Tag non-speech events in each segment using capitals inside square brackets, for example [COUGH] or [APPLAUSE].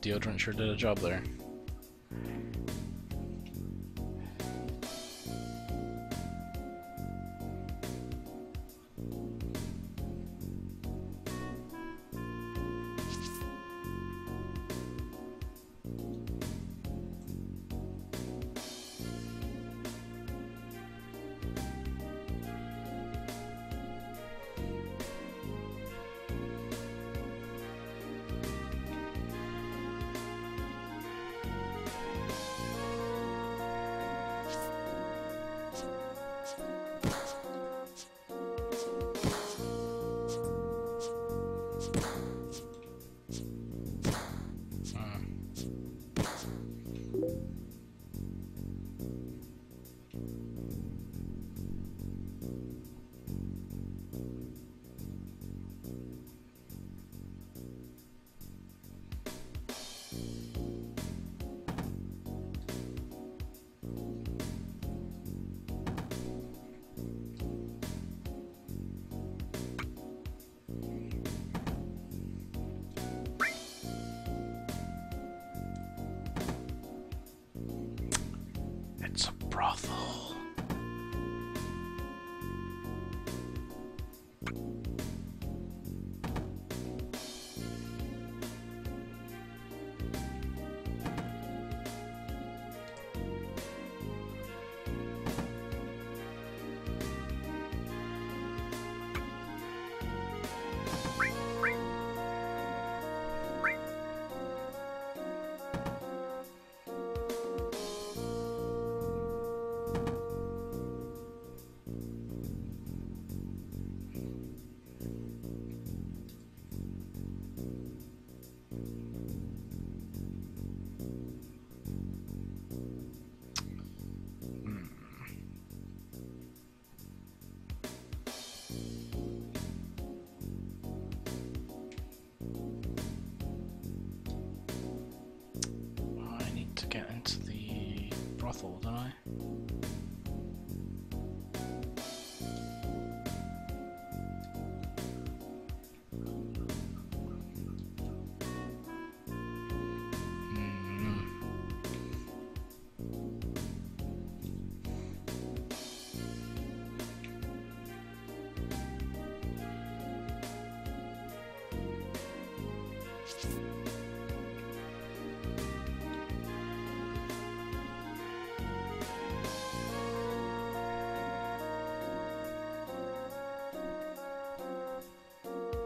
Deodorant sure did a job there.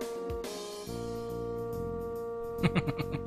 It's a brothel. I need to get into the brothel, don't I? Hmm.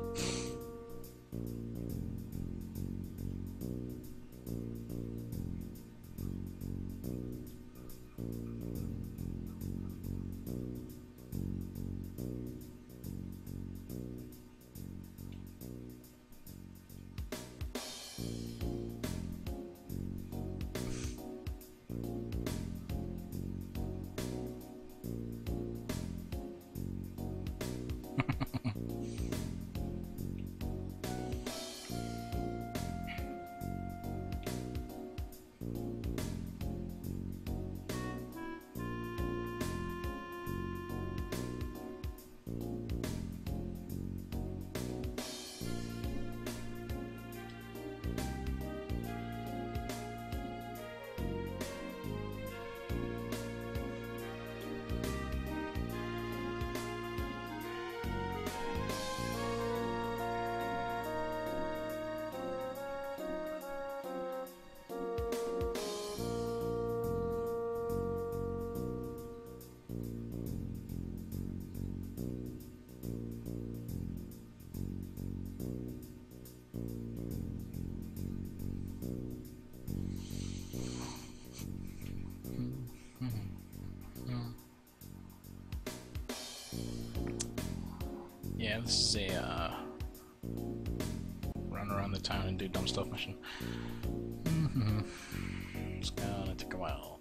yeah, this is a uh, run around the town and do dumb stuff mission. Mm-hmm. It's gonna take a while.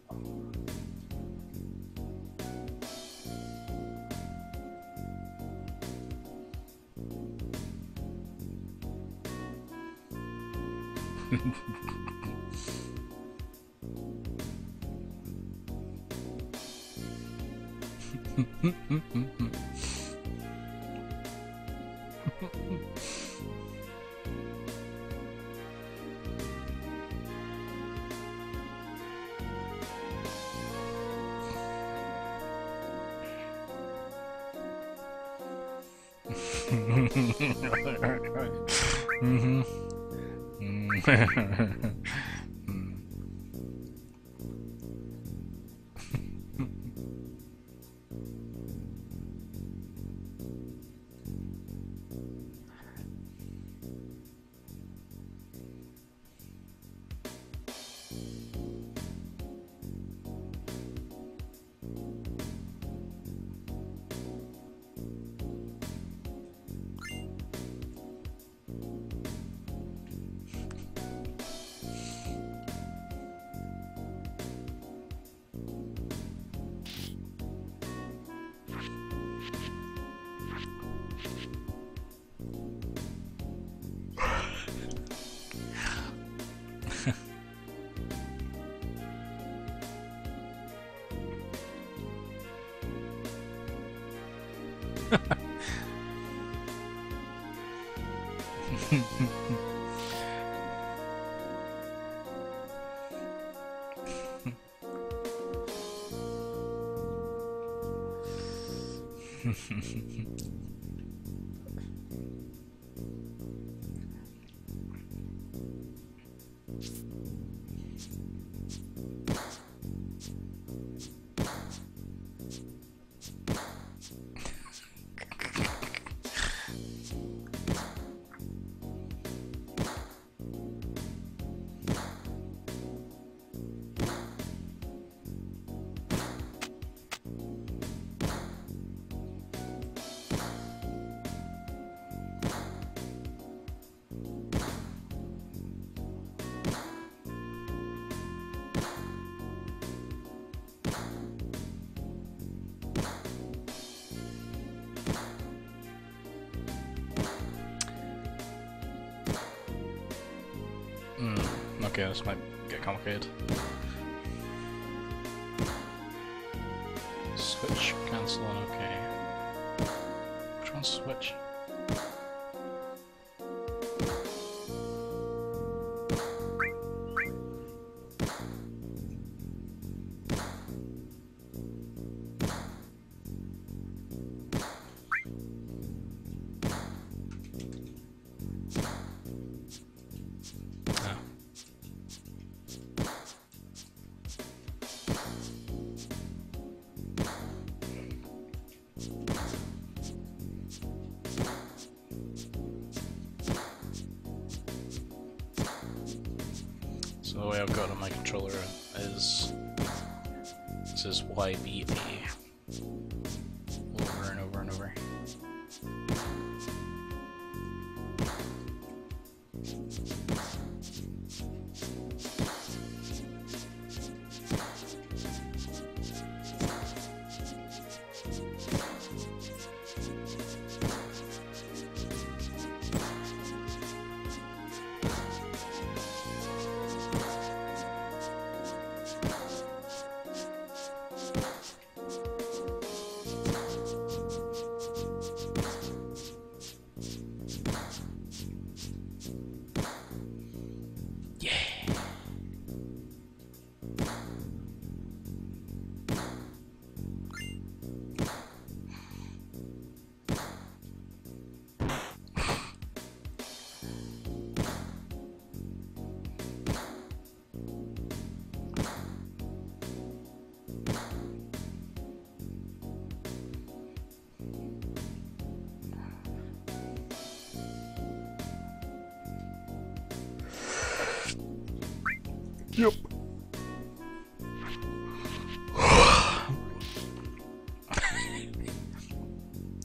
[LAUGHS] mm-hmm. [LAUGHS] [LAUGHS] ha Thank you. This might get complicated. The way I've got on my controller is this is YBA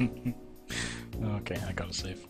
[LAUGHS] okay, I gotta save.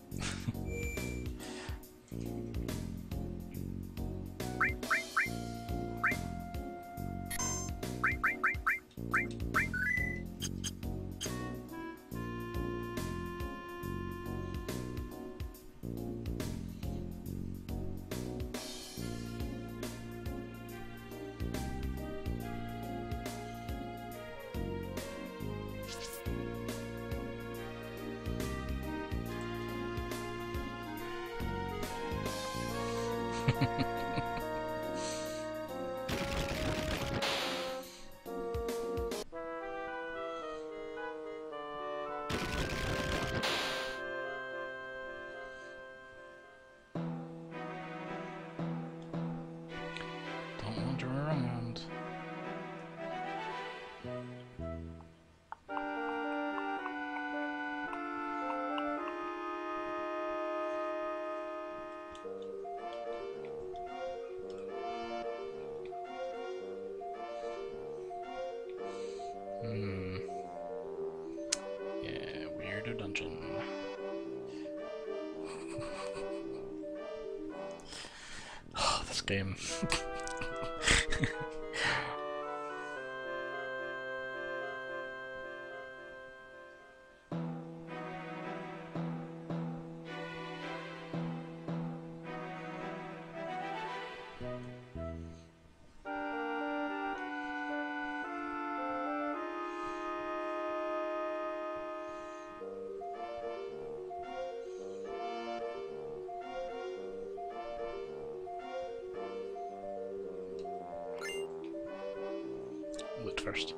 Don't wander Oh, [LAUGHS] Loot first.